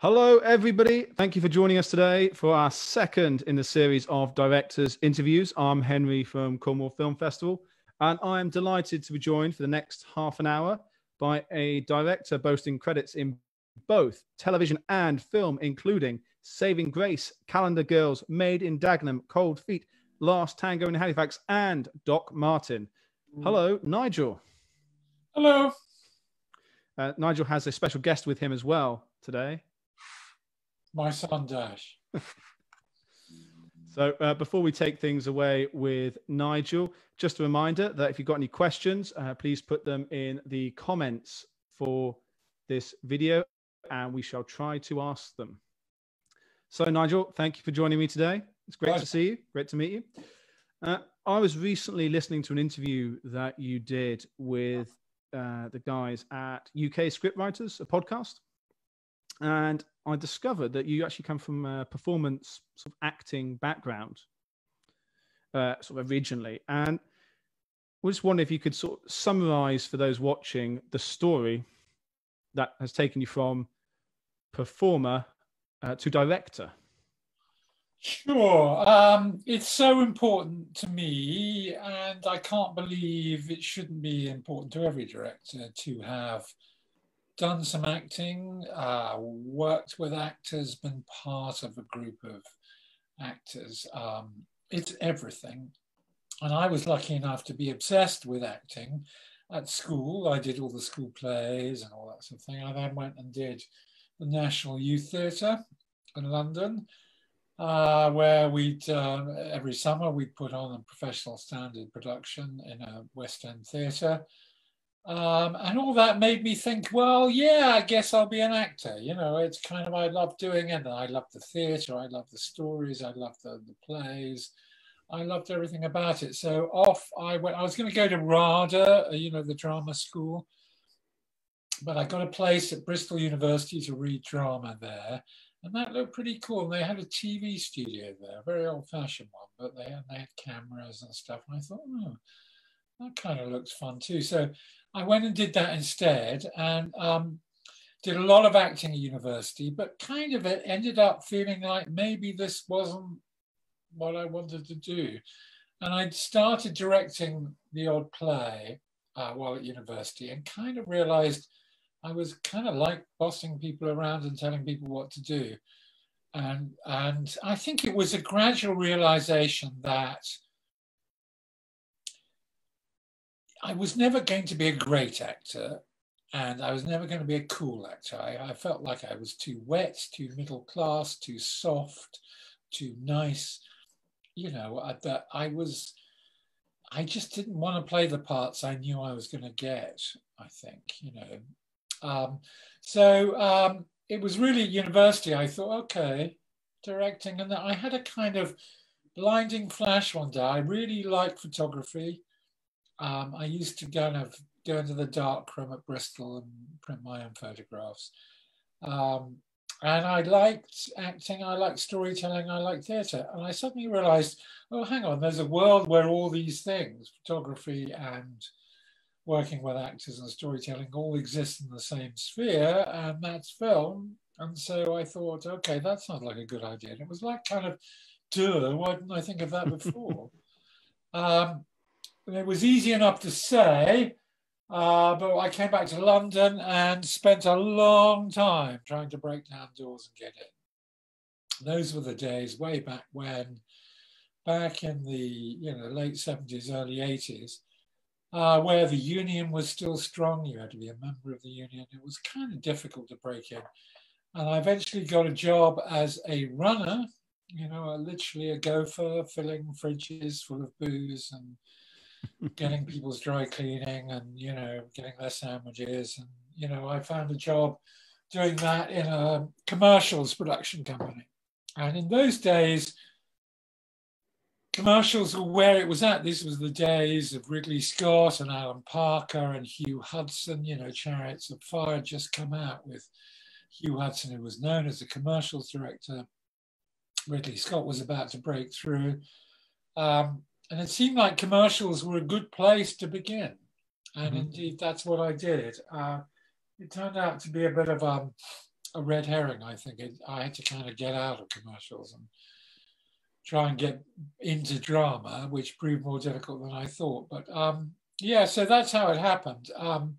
Hello, everybody. Thank you for joining us today for our second in the series of directors' interviews. I'm Henry from Cornwall Film Festival, and I am delighted to be joined for the next half an hour by a director boasting credits in both television and film, including Saving Grace, Calendar Girls, Made in Dagenham, Cold Feet, Last Tango in Halifax, and Doc Martin. Hello, Nigel. Hello. Uh, Nigel has a special guest with him as well today. My son Dash. so uh, before we take things away with Nigel, just a reminder that if you've got any questions, uh, please put them in the comments for this video and we shall try to ask them. So Nigel, thank you for joining me today. It's great to see you. Great to meet you. Uh, I was recently listening to an interview that you did with uh, the guys at UK Scriptwriters, a podcast. And I discovered that you actually come from a performance sort of acting background, uh, sort of originally. And I just wonder if you could sort of summarize for those watching the story that has taken you from performer uh, to director. Sure. Um, it's so important to me, and I can't believe it shouldn't be important to every director to have done some acting, uh, worked with actors, been part of a group of actors. Um, it's everything. And I was lucky enough to be obsessed with acting at school. I did all the school plays and all that sort of thing. I then went and did the National Youth Theatre in London, uh, where we'd uh, every summer we'd put on a professional standard production in a West End theatre. Um, and all that made me think, well, yeah, I guess I'll be an actor. You know, it's kind of, I love doing it. I love the theatre, I love the stories, I love the, the plays. I loved everything about it. So off I went, I was going to go to RADA, uh, you know, the drama school, but I got a place at Bristol University to read drama there. And that looked pretty cool. And they had a TV studio there, a very old fashioned one, but they had, they had cameras and stuff. And I thought, oh, that kind of looks fun too. So I went and did that instead and um, did a lot of acting at university, but kind of it ended up feeling like maybe this wasn't what I wanted to do. And I'd started directing the odd play uh, while at university and kind of realized I was kind of like bossing people around and telling people what to do. And, and I think it was a gradual realization that I was never going to be a great actor and I was never going to be a cool actor. I, I, felt like I was too wet, too middle class, too soft, too nice. You know, I, that I was, I just didn't want to play the parts I knew I was going to get, I think, you know. Um, so um, it was really university. I thought, okay, directing. And then I had a kind of blinding flash one day. I really liked photography um, I used to kind of go into the dark room at Bristol and print my own photographs. Um, and I liked acting, I liked storytelling, I liked theatre. And I suddenly realized, oh, hang on, there's a world where all these things, photography and working with actors and storytelling, all exist in the same sphere, and that's film. And so I thought, okay, that sounds like a good idea. And it was like kind of, duh, why didn't I think of that before? um, and it was easy enough to say, uh, but I came back to London and spent a long time trying to break down doors and get in. Those were the days way back when, back in the you know late 70s, early 80s, uh, where the union was still strong. You had to be a member of the union. It was kind of difficult to break in. And I eventually got a job as a runner, you know, literally a gopher filling fridges full of booze and getting people's dry cleaning and you know getting their sandwiches. And you know I found a job doing that in a commercials production company. And in those days commercials were where it was at. This was the days of Ridley Scott and Alan Parker and Hugh Hudson you know Chariots of Fire had just come out with Hugh Hudson who was known as the commercials director. Ridley Scott was about to break through. Um, and it seemed like commercials were a good place to begin. And mm-hmm. indeed, that's what I did. Uh, it turned out to be a bit of a, a red herring. I think it, I had to kind of get out of commercials and try and get into drama, which proved more difficult than I thought. But um, yeah, so that's how it happened. Um,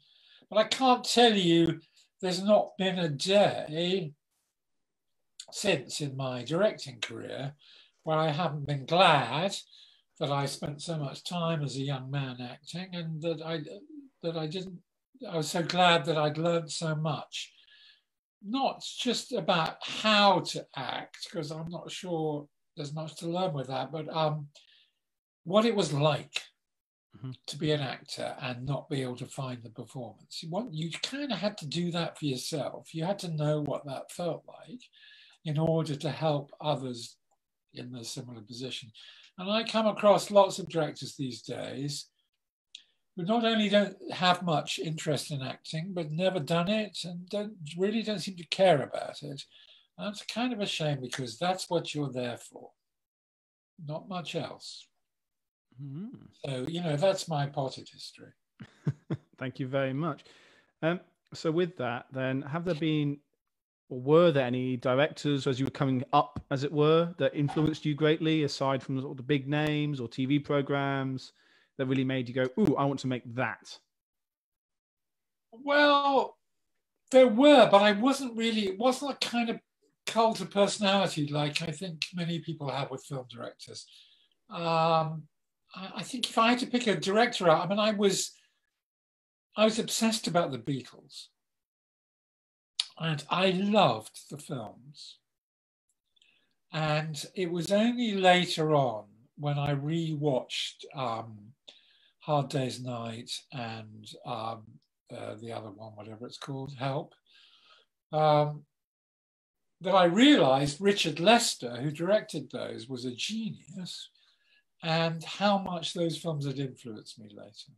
but I can't tell you, there's not been a day since in my directing career where I haven't been glad that I spent so much time as a young man acting and that I that I didn't I was so glad that I'd learned so much. Not just about how to act because I'm not sure there's much to learn with that but um, what it was like mm-hmm. to be an actor and not be able to find the performance. You want you kind of had to do that for yourself. You had to know what that felt like in order to help others in a similar position. And I come across lots of directors these days who not only don't have much interest in acting, but never done it and don't really don't seem to care about it. And that's kind of a shame because that's what you're there for, not much else. Mm-hmm. So, you know, that's my potted history. Thank you very much. Um, so, with that, then, have there been or were there any directors as you were coming up, as it were, that influenced you greatly, aside from the big names or TV programs that really made you go, "Ooh, I want to make that"? Well, there were, but I wasn't really. It wasn't a kind of cult of personality like I think many people have with film directors. Um, I, I think if I had to pick a director out, I mean, I was, I was obsessed about the Beatles. And I loved the films. And it was only later on when I rewatched um, Hard Day's Night and um, uh, the other one, whatever it's called, Help, um, that I realized Richard Lester, who directed those, was a genius and how much those films had influenced me later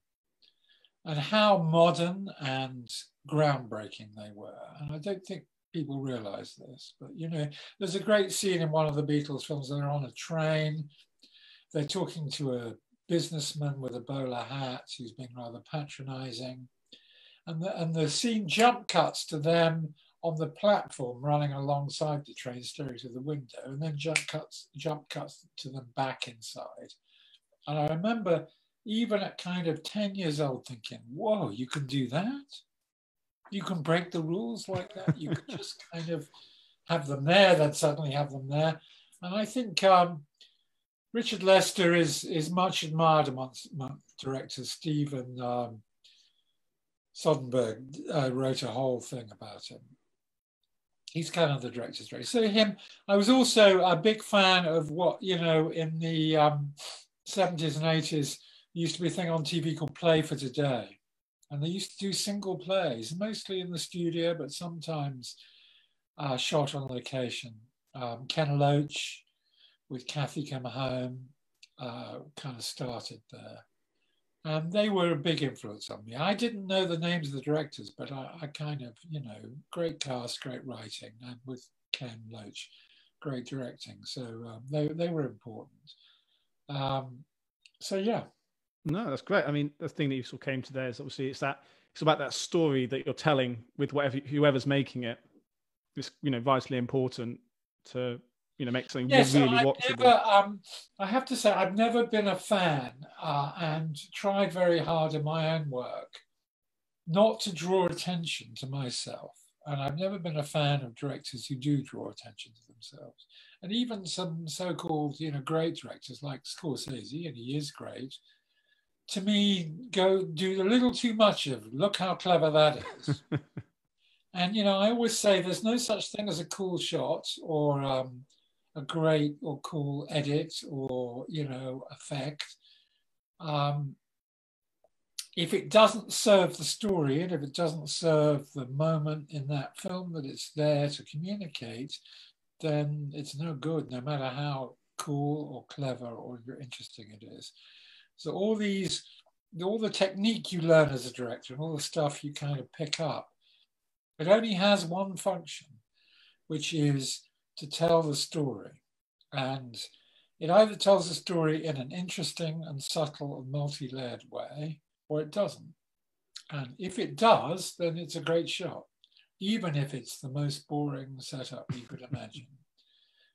and how modern and groundbreaking they were. And I don't think people realize this, but you know, there's a great scene in one of the Beatles films. They're on a train, they're talking to a businessman with a bowler hat who's being rather patronizing. And the, and the scene jump cuts to them on the platform running alongside the train staring through the window and then jump cuts jump cuts to them back inside and i remember even at kind of 10 years old thinking whoa you can do that you can break the rules like that. You could just kind of have them there, then suddenly have them there. And I think um, Richard Lester is is much admired amongst, directors. Steven um, Soderbergh uh, wrote a whole thing about him. He's kind of the director's director. So him, I was also a big fan of what you know in the um, 70s and 80s used to be a thing on TV called Play for Today and they used to do single plays, mostly in the studio, but sometimes uh, shot on location. Um, Ken Loach with Cathy Come Home uh, kind of started there. And they were a big influence on me. I didn't know the names of the directors, but I, I kind of, you know, great cast, great writing, and with Ken Loach, great directing. So um, they, they were important. Um, so yeah, no, that's great. I mean, the thing that you sort of came to there is obviously it's that it's about that story that you're telling with whatever whoever's making it. It's you know vitally important to you know make something yes, really I've watchable. Never, um, I have to say I've never been a fan uh, and tried very hard in my own work not to draw attention to myself. And I've never been a fan of directors who do draw attention to themselves. And even some so-called, you know, great directors like Scorsese, and he is great, to me go do a little too much of look how clever that is. And you know i always say there's no such thing as a cool shot or um, a great or cool edit or you know effect. Um, if it doesn't serve the story and if it doesn't serve the moment in that film that it's there to communicate then it's no good no matter how cool or clever or interesting it is so all these, all the technique you learn as a director and all the stuff you kind of pick up, it only has one function, which is to tell the story. And it either tells the story in an interesting and subtle and multi-layered way, or it doesn't. And if it does, then it's a great shot. even if it's the most boring setup you could imagine.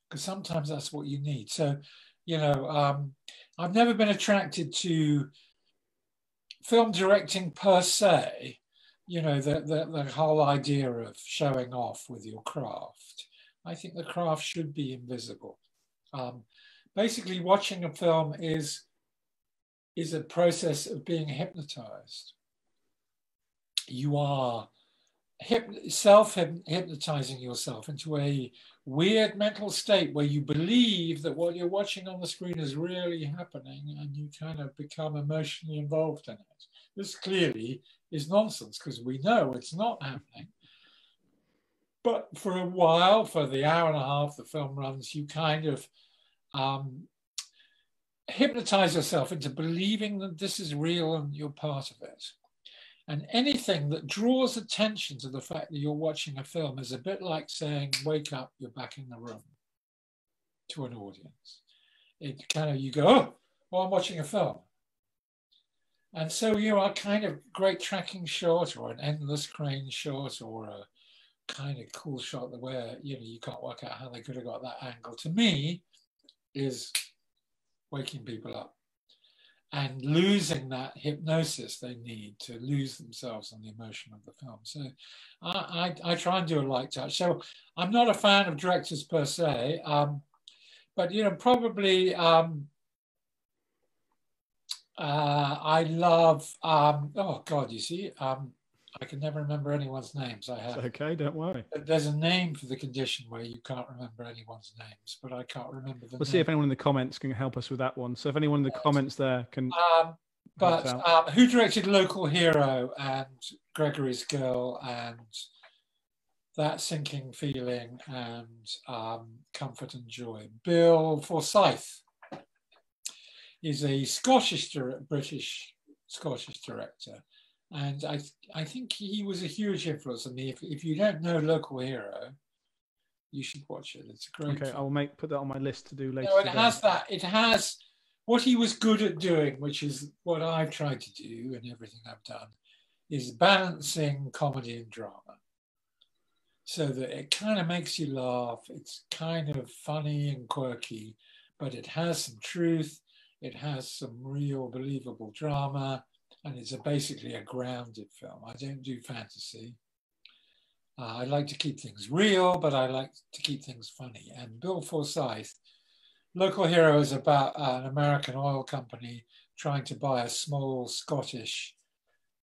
Because sometimes that's what you need. So, you know, um, I've never been attracted to film directing per se, you know, the, the, the whole idea of showing off with your craft. I think the craft should be invisible. Um, basically, watching a film is, is a process of being hypnotized. You are self hypnotizing yourself into a weird mental state where you believe that what you're watching on the screen is really happening and you kind of become emotionally involved in it. This clearly is nonsense because we know it's not happening. But for a while, for the hour and a half the film runs, you kind of um, hypnotize yourself into believing that this is real and you're part of it. And anything that draws attention to the fact that you're watching a film is a bit like saying, wake up, you're back in the room to an audience. It kind of, you go, oh, well, I'm watching a film. And so, you know, a kind of great tracking shot or an endless crane shot or a kind of cool shot where, you know, you can't work out how they could have got that angle to me is waking people up and losing that hypnosis they need to lose themselves in the emotion of the film. So I, I, I try and do a light touch. So I'm not a fan of directors per se, um, but you know, probably um, uh, I love, um, oh God, you see, um, I can never remember anyone's names. I have. It's okay, don't worry. There's a name for the condition where you can't remember anyone's names, but I can't remember the. We'll name. see if anyone in the comments can help us with that one. So if anyone in the comments there can. Um, but um, who directed Local Hero and Gregory's Girl and That Sinking Feeling and um, Comfort and Joy? Bill Forsyth is a Scottish, British Scottish director and I, I think he was a huge influence on me. If, if you don't know Local Hero, you should watch it. It's a great. Okay, film. I'll make put that on my list to do later. No, it today. has that. It has what he was good at doing, which is what I've tried to do and everything I've done, is balancing comedy and drama. So that it kind of makes you laugh. It's kind of funny and quirky, but it has some truth. It has some real believable drama and it's a basically a grounded film. I don't do fantasy. Uh, I like to keep things real, but I like to keep things funny. And Bill Forsyth, Local Hero is about an American oil company trying to buy a small Scottish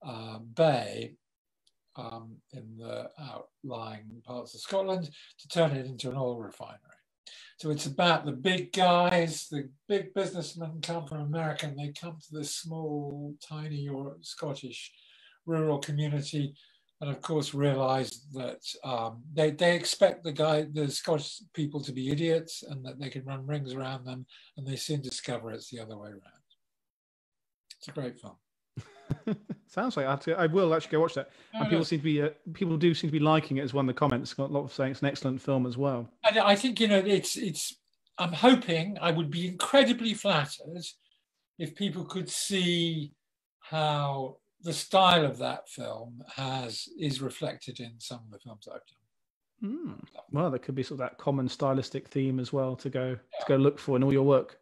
uh, bay um, in the outlying parts of Scotland to turn it into an oil refinery. So it's about the big guys, the big businessmen come from America and they come to this small, tiny or Scottish rural community and of course realize that um, they, they expect the guy, the Scottish people to be idiots and that they can run rings around them and they soon discover it's the other way around. It's a great film. Sounds like I, to, I will actually go watch that. No, and people no. seem to be uh, people do seem to be liking it as one of the comments. Got a lot of saying it's an excellent film as well. And I think you know it's it's. I'm hoping I would be incredibly flattered if people could see how the style of that film has is reflected in some of the films I've done. Mm. Well, there could be sort of that common stylistic theme as well to go yeah. to go look for in all your work.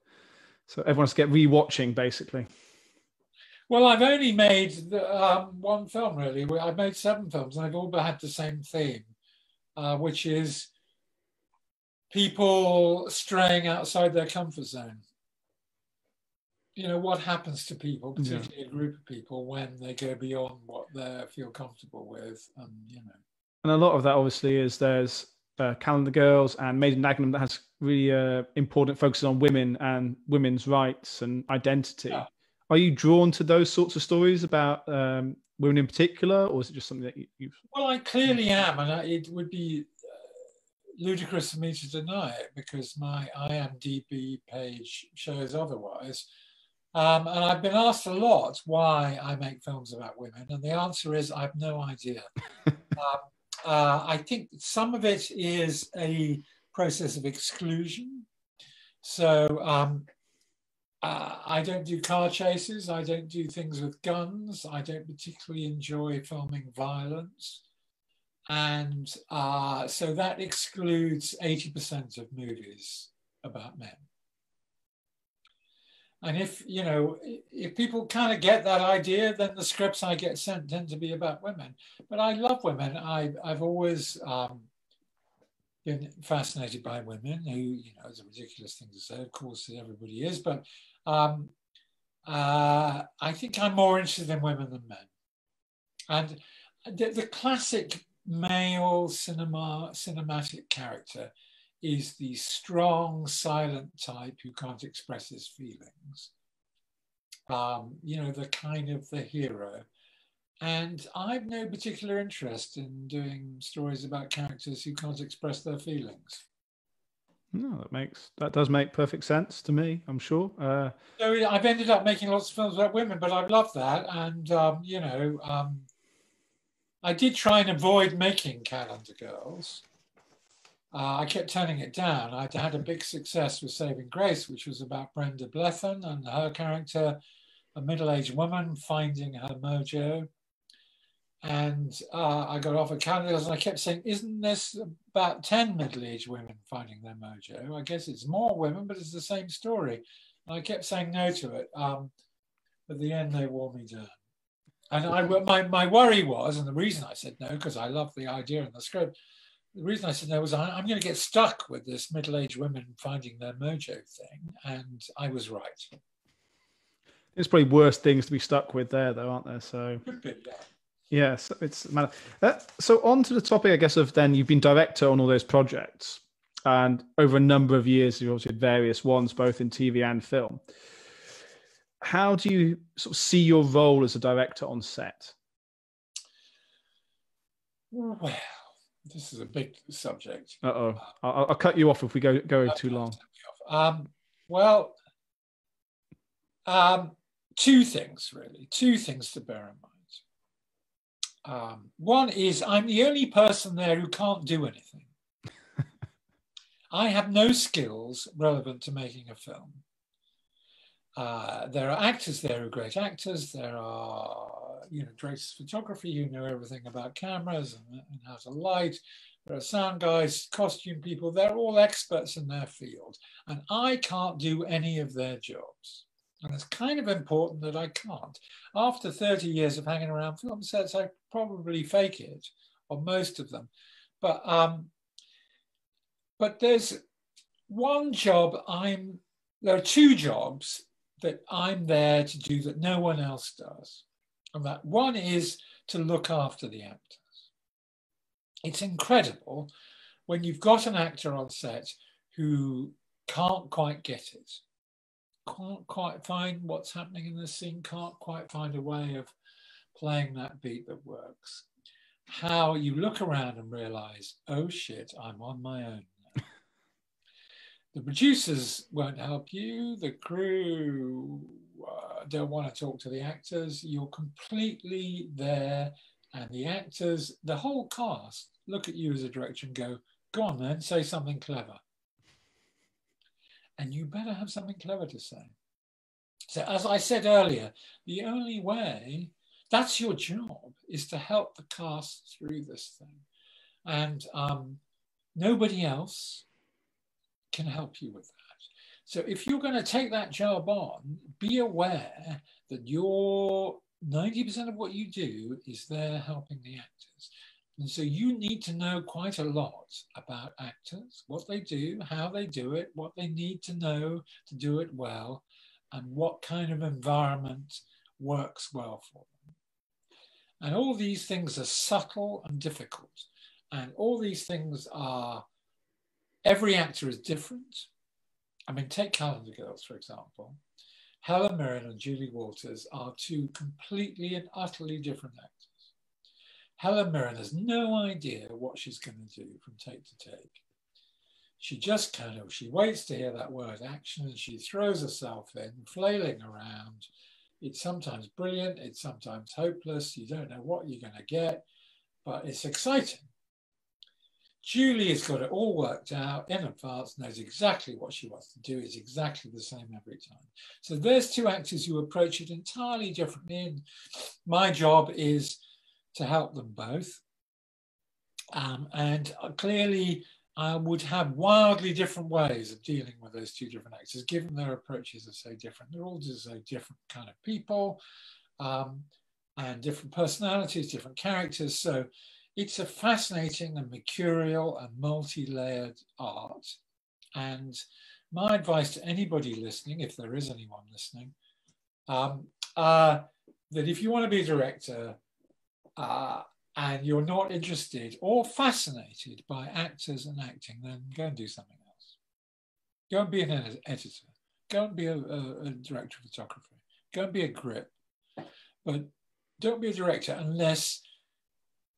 So everyone has to get rewatching basically. Well, I've only made um, one film really. I've made seven films, and I've all had the same theme, uh, which is people straying outside their comfort zone. You know what happens to people, particularly yeah. a group of people, when they go beyond what they feel comfortable with, and you know. And a lot of that, obviously, is there's uh, Calendar Girls and Made in Dagenham that has really uh, important focuses on women and women's rights and identity. Yeah are you drawn to those sorts of stories about um, women in particular, or is it just something that you? You've... Well, I clearly am, and it would be uh, ludicrous for me to deny it because my IMDb page shows otherwise. Um, and I've been asked a lot why I make films about women, and the answer is I have no idea. um, uh, I think some of it is a process of exclusion. So um, uh, I don't do car chases. I don't do things with guns. I don't particularly enjoy filming violence. And uh, so that excludes 80% of movies about men. And if, you know, if people kind of get that idea, then the scripts I get sent tend to be about women. But I love women. I, I've always um, been fascinated by women who, you know, it's a ridiculous thing to say, of course, everybody is. But um, uh, I think I'm more interested in women than men. And the, the classic male cinema cinematic character is the strong, silent type who can't express his feelings. Um, you know, the kind of the hero. And I've no particular interest in doing stories about characters who can't express their feelings. No, that makes that does make perfect sense to me. I'm sure. Uh, so I've ended up making lots of films about women, but I love that, and um, you know, um, I did try and avoid making Calendar Girls. Uh, I kept turning it down. I'd had a big success with Saving Grace, which was about Brenda Blethyn and her character, a middle-aged woman finding her mojo. And uh, I got offered Calendar Girls, and I kept saying, "Isn't this about ten middle-aged women finding their mojo? I guess it's more women, but it's the same story." And I kept saying no to it. Um, at the end, they wore me down. And I, my, my worry was, and the reason I said no, because I love the idea and the script, the reason I said no was I, am going to get stuck with this middle aged women finding their mojo thing. And I was right. It's probably worse things to be stuck with there, though, aren't there? So, be, yeah. Yes, it's matter. Uh, so on to the topic, I guess, of then you've been director on all those projects, and over a number of years, you've obviously had various ones, both in TV and film how do you sort of see your role as a director on set? Well, this is a big subject. Uh oh, I'll, I'll, cut you off if we go go too long. Um, well, um, two things really, two things to bear in mind. Um, one is I'm the only person there who can't do anything. I have no skills relevant to making a film. Uh, there are actors there who are great actors. There are, you know, directors of photography who know everything about cameras and, and how to light. There are sound guys, costume people. They're all experts in their field. And I can't do any of their jobs. And it's kind of important that I can't. After 30 years of hanging around film sets, I probably fake it, or most of them. But um, but there's one job I'm there are two jobs that I'm there to do that no one else does. And that one is to look after the actors. It's incredible when you've got an actor on set who can't quite get it, can't quite find what's happening in the scene, can't quite find a way of playing that beat that works. How you look around and realize, oh shit, I'm on my own the producers won't help you. The crew uh, don't want to talk to the actors. You're completely there. And the actors, the whole cast, look at you as a director and go, go on then, say something clever. And you better have something clever to say. So, as I said earlier, the only way that's your job is to help the cast through this thing. And um, nobody else can help you with that. So if you're going to take that job on, be aware that your 90% of what you do is there helping the actors. And so you need to know quite a lot about actors, what they do, how they do it, what they need to know to do it well, and what kind of environment works well for them. And all these things are subtle and difficult. And all these things are Every actor is different. I mean, take Calendar Girls, for example. Helen Mirren and Julie Walters are two completely and utterly different actors. Helen Mirren has no idea what she's going to do from take to take. She just kind of, she waits to hear that word action and she throws herself in, flailing around. It's sometimes brilliant, it's sometimes hopeless. You don't know what you're going to get, but it's exciting. Julie has got it all worked out in advance, knows exactly what she wants to do, is exactly the same every time. So there's two actors who approach it entirely differently. And my job is to help them both. Um, and clearly, I would have wildly different ways of dealing with those two different actors, given their approaches are so different. They're all just so different kind of people um, and different personalities, different characters. So it's a fascinating and mercurial and multi-layered art. And my advice to anybody listening, if there is anyone listening, um, uh, that if you want to be a director, uh, and you're not interested or fascinated by actors and acting, then go and do something else. Go and be an editor. Go and be a, a, a director of photography. Go and be a grip. But don't be a director unless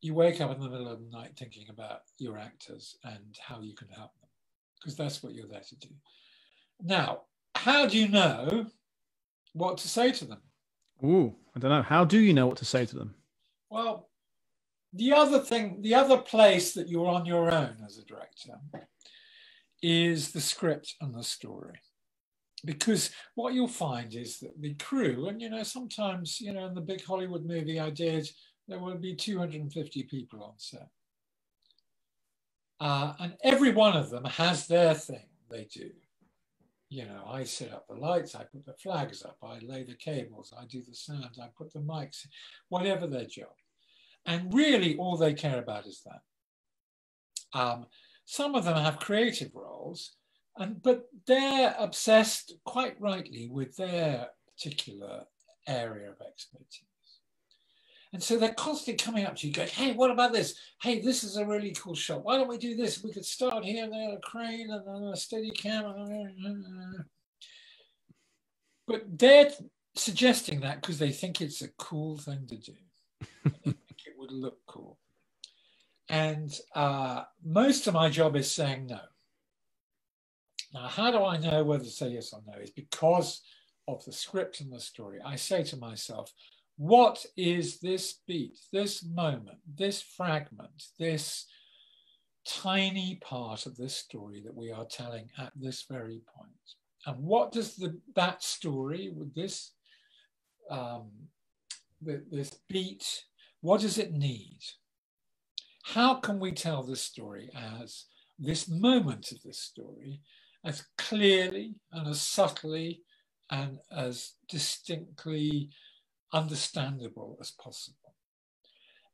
you wake up in the middle of the night thinking about your actors and how you can help them, because that's what you're there to do. Now, how do you know what to say to them? Ooh, I don't know. How do you know what to say to them? Well, the other thing, the other place that you're on your own as a director is the script and the story. Because what you'll find is that the crew, and you know, sometimes, you know, in the big Hollywood movie I did, there will be 250 people on set. Uh, and every one of them has their thing they do. You know, I set up the lights, I put the flags up, I lay the cables, I do the sound, I put the mics, whatever their job. And really, all they care about is that. Um, some of them have creative roles, and but they're obsessed quite rightly with their particular area of expertise. And so they're constantly coming up to you, going, "Hey, what about this? Hey, this is a really cool shot. Why don't we do this? We could start here and there, a crane and then a steady cam." But they're suggesting that because they think it's a cool thing to do. would look cool. And uh, most of my job is saying no. Now, how do I know whether to say yes or no? Is because of the script and the story. I say to myself, what is this beat, this moment, this fragment, this tiny part of this story that we are telling at this very point? And what does the, that story with this, um, this beat what does it need? How can we tell this story as this moment of this story as clearly and as subtly and as distinctly understandable as possible?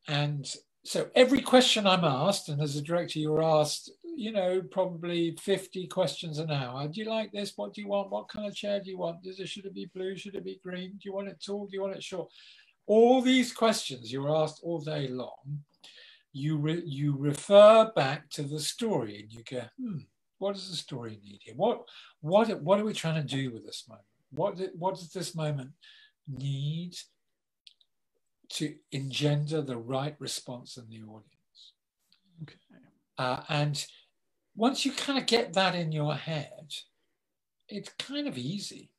And so every question I'm asked, and as a director, you're asked, you know, probably 50 questions an hour. Do you like this? What do you want? What kind of chair do you want? Does it should it be blue? Should it be green? Do you want it tall? Do you want it short? All these questions you're asked all day long, you, re, you refer back to the story and you go, hmm, what does the story need here? What, what, what are we trying to do with this moment? What, what does this moment need to engender the right response in the audience? Okay. Uh, and once you kind of get that in your head, it's kind of easy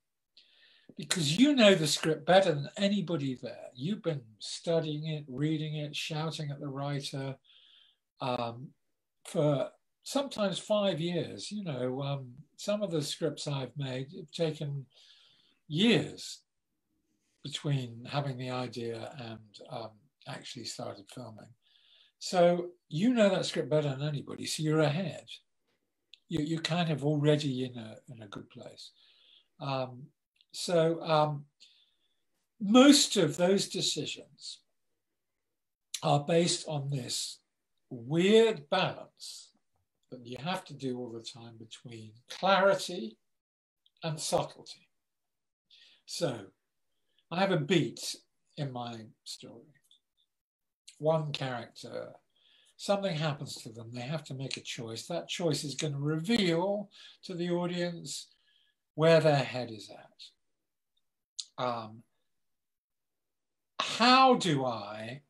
because you know the script better than anybody there. You've been studying it, reading it, shouting at the writer um, for sometimes five years. You know, um, some of the scripts I've made have taken years between having the idea and um, actually started filming. So you know that script better than anybody. So you're ahead. You, you're kind of already in a, in a good place. Um, so um, most of those decisions are based on this weird balance that you have to do all the time between clarity and subtlety. So I have a beat in my story. One character, something happens to them, they have to make a choice. That choice is going to reveal to the audience where their head is at um, how do I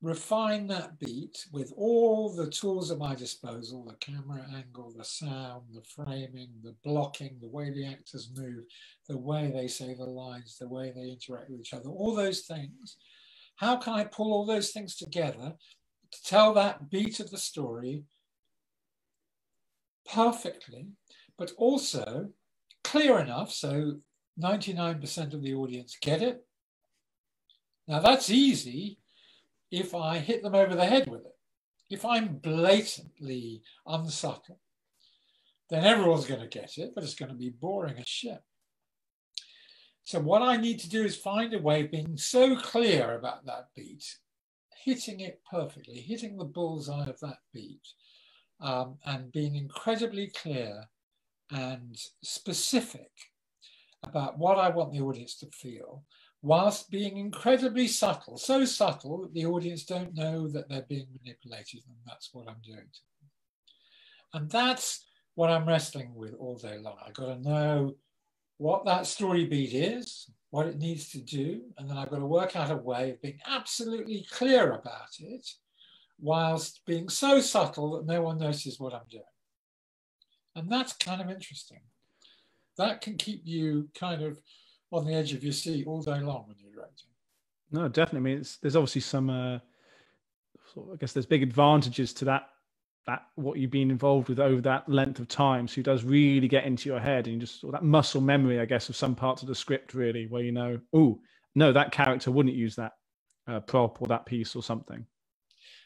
refine that beat with all the tools at my disposal the camera angle, the sound, the framing, the blocking, the way the actors move, the way they say the lines, the way they interact with each other, all those things. How can I pull all those things together to tell that beat of the story perfectly, but also clear enough so 99% of the audience get it. Now that's easy if I hit them over the head with it. If I'm blatantly unsubtle, then everyone's going to get it, but it's going to be boring as shit. So what I need to do is find a way of being so clear about that beat, hitting it perfectly, hitting the bullseye of that beat, um, and being incredibly clear and specific about what I want the audience to feel, whilst being incredibly subtle, so subtle that the audience don't know that they're being manipulated, and that's what I'm doing. And that's what I'm wrestling with all day long. I've got to know what that story beat is, what it needs to do, and then I've got to work out a way of being absolutely clear about it whilst being so subtle that no one notices what I'm doing. And that's kind of interesting. That can keep you kind of on the edge of your seat all day long when you're directing. No, definitely. I mean, there's obviously some, uh, I guess there's big advantages to that that what you've been involved with over that length of time. So it does really get into your head and you just that muscle memory, I guess, of some parts of the script really, where you know, oh no, that character wouldn't use that uh, prop or that piece or something.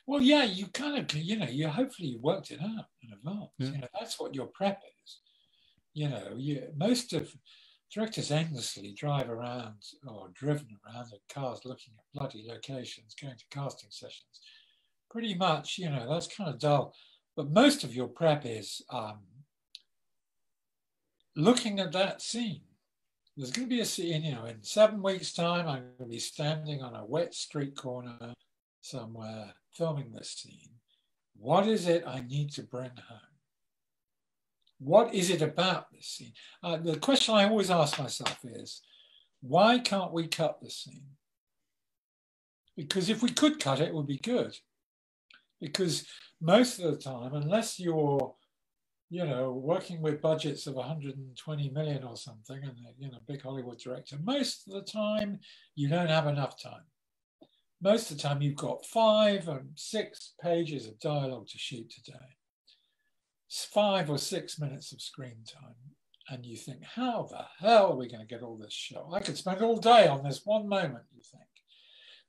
Well, yeah, you kind of, you know, you hopefully you worked it out in advance. Yeah. You know, that's what your prep is. You know, you most of directors endlessly drive around or driven around in cars looking at bloody locations, going to casting sessions. Pretty much, you know, that's kind of dull. But most of your prep is um, looking at that scene. There's going to be a scene, you know, in seven weeks' time, I'm going to be standing on a wet street corner somewhere filming this scene. What is it I need to bring home? What is it about this scene? Uh, the question I always ask myself is, why can't we cut this scene? Because if we could cut it, it would be good. Because most of the time, unless you're, you know, working with budgets of 120 million or something, and you know, big Hollywood director, most of the time you don't have enough time. Most of the time, you've got five and six pages of dialogue to shoot today, five or six minutes of screen time, and you think, how the hell are we going to get all this show? I could spend all day on this one moment. You think.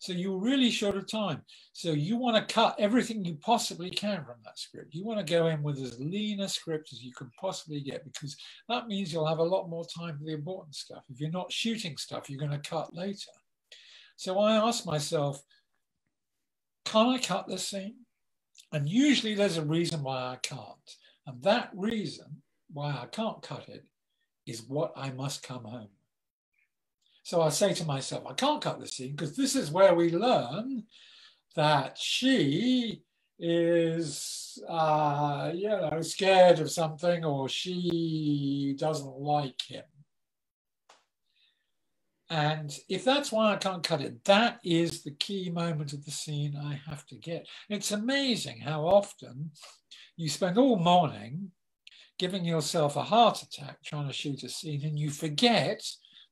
So you're really short of time. So you want to cut everything you possibly can from that script. You want to go in with as lean a script as you can possibly get because that means you'll have a lot more time for the important stuff. If you're not shooting stuff, you're going to cut later. So I ask myself, can I cut this scene? And usually there's a reason why I can't. And that reason why I can't cut it is what I must come home so I say to myself, I can't cut the scene because this is where we learn that she is, uh, you know, scared of something or she doesn't like him. And if that's why I can't cut it, that is the key moment of the scene I have to get. It's amazing how often you spend all morning giving yourself a heart attack trying to shoot a scene and you forget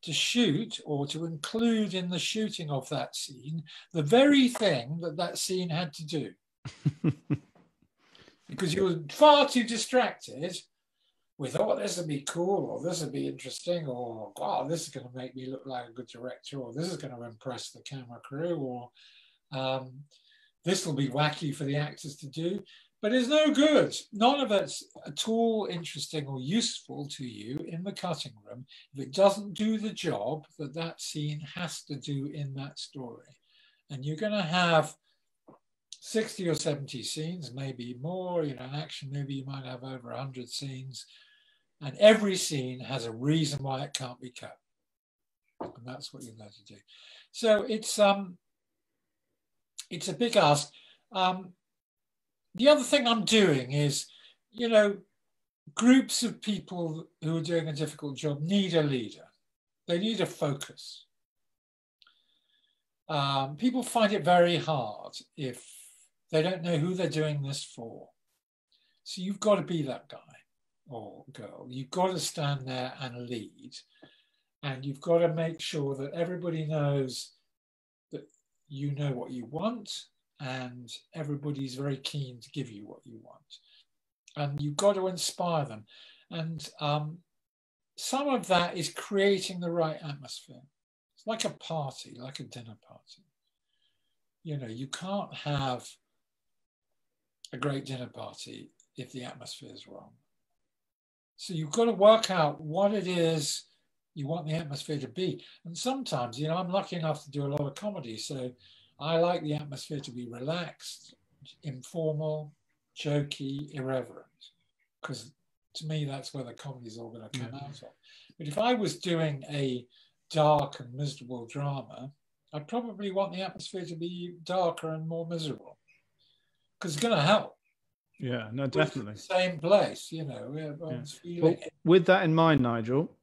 to shoot or to include in the shooting of that scene the very thing that that scene had to do. because you were far too distracted with, oh, this would be cool, or this would be interesting, or wow, this is going to make me look like a good director, or this is going to impress the camera crew, or um, this will be wacky for the actors to do but it's no good. None of it's at all interesting or useful to you in the cutting room if it doesn't do the job that that scene has to do in that story. And you're going to have 60 or 70 scenes, maybe more. You know, an action movie, you might have over 100 scenes. And every scene has a reason why it can't be cut. And that's what you're going to do. So it's um, it's a big ask. Um, the other thing I'm doing is, you know, groups of people who are doing a difficult job need a leader. They need a focus. Um, people find it very hard if they don't know who they're doing this for. So you've got to be that guy or girl. You've got to stand there and lead. And you've got to make sure that everybody knows that you know what you want and everybody's very keen to give you what you want. And you've got to inspire them. And um, some of that is creating the right atmosphere. It's like a party, like a dinner party. You know, you can't have a great dinner party if the atmosphere is wrong. So you've got to work out what it is you want the atmosphere to be. And sometimes, you know, I'm lucky enough to do a lot of comedy. So I like the atmosphere to be relaxed, informal, jokey, irreverent. Because to me, that's where the comedy is all going to come mm-hmm. out of. But if I was doing a dark and miserable drama, I'd probably want the atmosphere to be darker and more miserable because it's going to help. Yeah, no, definitely. Same place, you know. Yeah. Well, with that in mind, Nigel,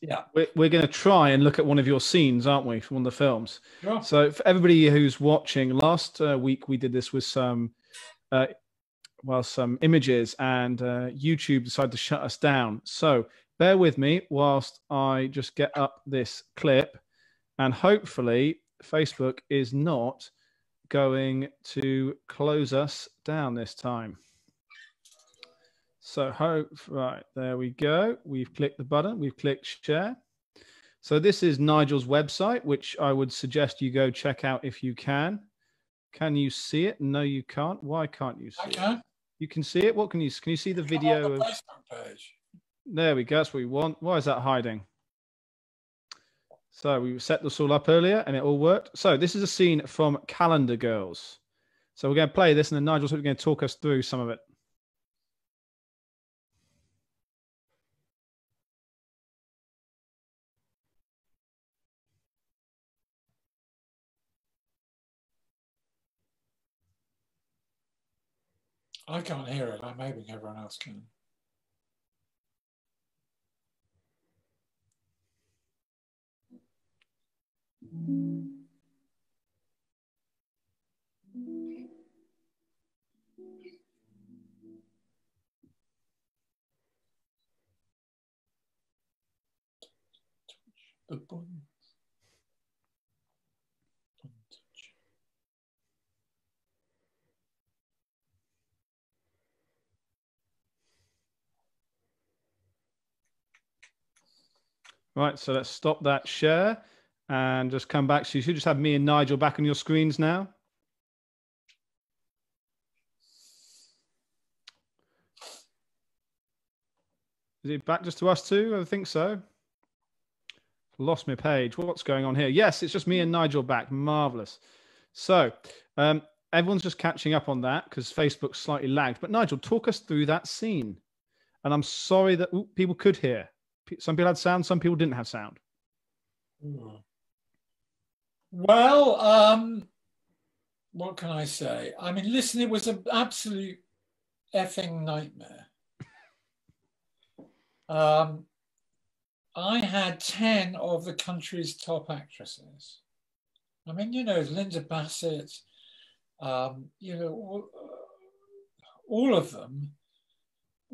yeah, we're, we're going to try and look at one of your scenes, aren't we, from one of the films? Sure. So, for everybody who's watching, last uh, week we did this with some, uh, well, some images, and uh, YouTube decided to shut us down. So, bear with me whilst I just get up this clip, and hopefully, Facebook is not going to close us down this time. So hope, right, there we go. We've clicked the button, we've clicked share. So this is Nigel's website, which I would suggest you go check out if you can. Can you see it? No, you can't. Why can't you see I can. it? You can see it. What can you can you see the video the of page. There we go. That's what we want. Why is that hiding? So we set this all up earlier and it all worked. So this is a scene from Calendar Girls. So we're going to play this and then Nigel's going to talk us through some of it. I can't hear it. I'm hoping everyone else can. The Right, so let's stop that share and just come back. So you should just have me and Nigel back on your screens now. Is it back just to us two? I think so. Lost my page. What's going on here? Yes, it's just me and Nigel back. Marvelous. So um, everyone's just catching up on that because Facebook's slightly lagged. But Nigel, talk us through that scene. And I'm sorry that ooh, people could hear. Some people had sound, some people didn't have sound. Hmm. Well, um, what can I say? I mean, listen, it was an absolute effing nightmare. Um, I had 10 of the country's top actresses. I mean, you know, Linda Bassett, um, you know, all, all of them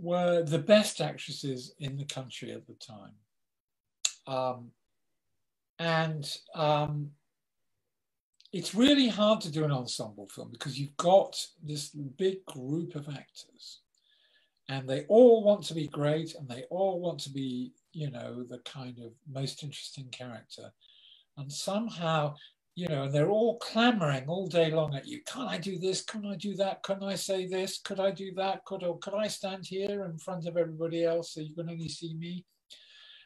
were the best actresses in the country at the time. Um, and um, it's really hard to do an ensemble film because you've got this big group of actors and they all want to be great and they all want to be, you know, the kind of most interesting character. And somehow you know, and they're all clamoring all day long at you. Can I do this? Can I do that? Can I say this? Could I do that? Could, or could I stand here in front of everybody else so you can only see me?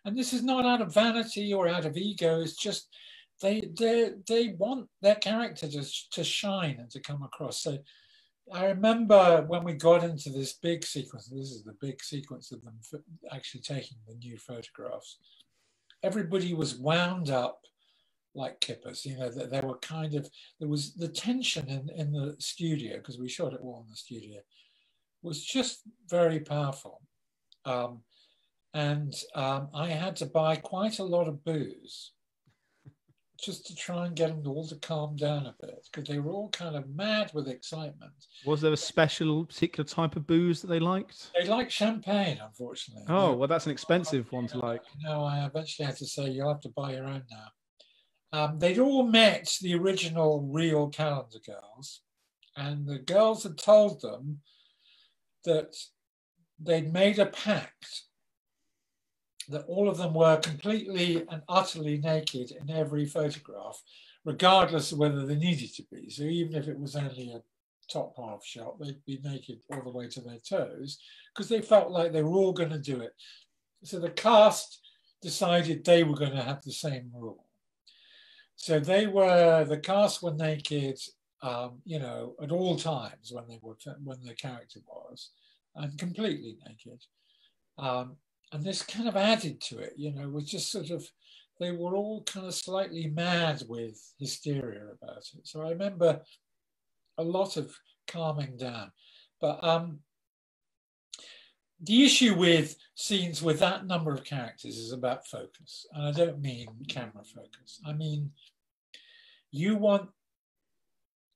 And this is not out of vanity or out of ego. It's just they they they want their character to, to shine and to come across. So I remember when we got into this big sequence. This is the big sequence of them actually taking the new photographs. Everybody was wound up like kippers. You know, that they were kind of there was the tension in in the studio because we shot it all in the studio was just very powerful. Um, and um, I had to buy quite a lot of booze just to try and get them all to calm down a bit because they were all kind of mad with excitement. Was there a special particular type of booze that they liked? They liked champagne, unfortunately. Oh, well, that's an expensive one to like. No, I eventually had to say you'll have to buy your own now. Um, they'd all met the original real calendar girls, and the girls had told them that they'd made a pact that all of them were completely and utterly naked in every photograph, regardless of whether they needed to be. So even if it was only a top half shot, they'd be naked all the way to their toes because they felt like they were all going to do it. So the cast decided they were going to have the same rule. So they were, the cast were naked, um, you know, at all times when they were, when the character was, and completely naked. Um, and this kind of added to it, you know, was just sort of, they were all kind of slightly mad with hysteria about it. So I remember a lot of calming down. But um, the issue with scenes with that number of characters is about focus. And I don't mean camera focus. I mean, you want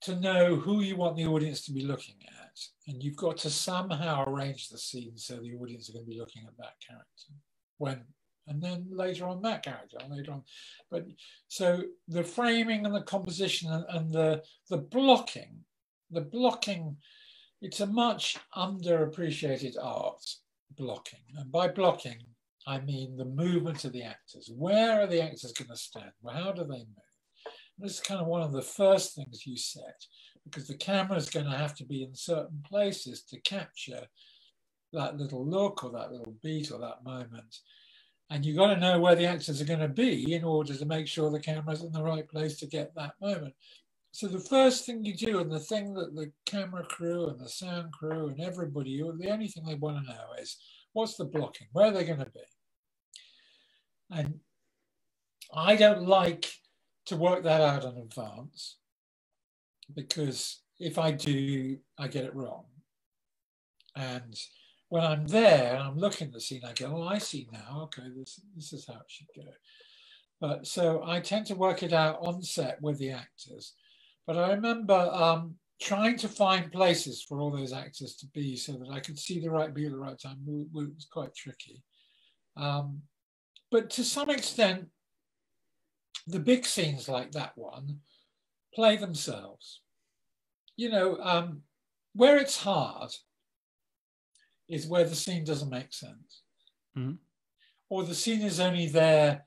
to know who you want the audience to be looking at. And you've got to somehow arrange the scene so the audience are going to be looking at that character when and then later on that character later on but so the framing and the composition and, and the the blocking the blocking it's a much underappreciated art blocking. And by blocking i mean the movement of the actors. Where are the actors going to stand? Well, how do they move? And this is kind of one of the first things you set because the camera is going to have to be in certain places to capture that little look or that little beat or that moment. And you've got to know where the actors are going to be in order to make sure the camera's in the right place to get that moment. So the first thing you do, and the thing that the camera crew and the sound crew and everybody, the only thing they want to know is what's the blocking? Where are they going to be? And I don't like to work that out in advance because if I do, I get it wrong. And when I'm there and I'm looking at the scene, I go, oh, I see now. Okay, this, this is how it should go. But so I tend to work it out on set with the actors. But I remember um, trying to find places for all those actors to be so that I could see the right beat at the right time it was quite tricky. Um, but to some extent, the big scenes like that one play themselves. You know, um, where it's hard, is where the scene doesn't make sense. Mm-hmm. Or the scene is only there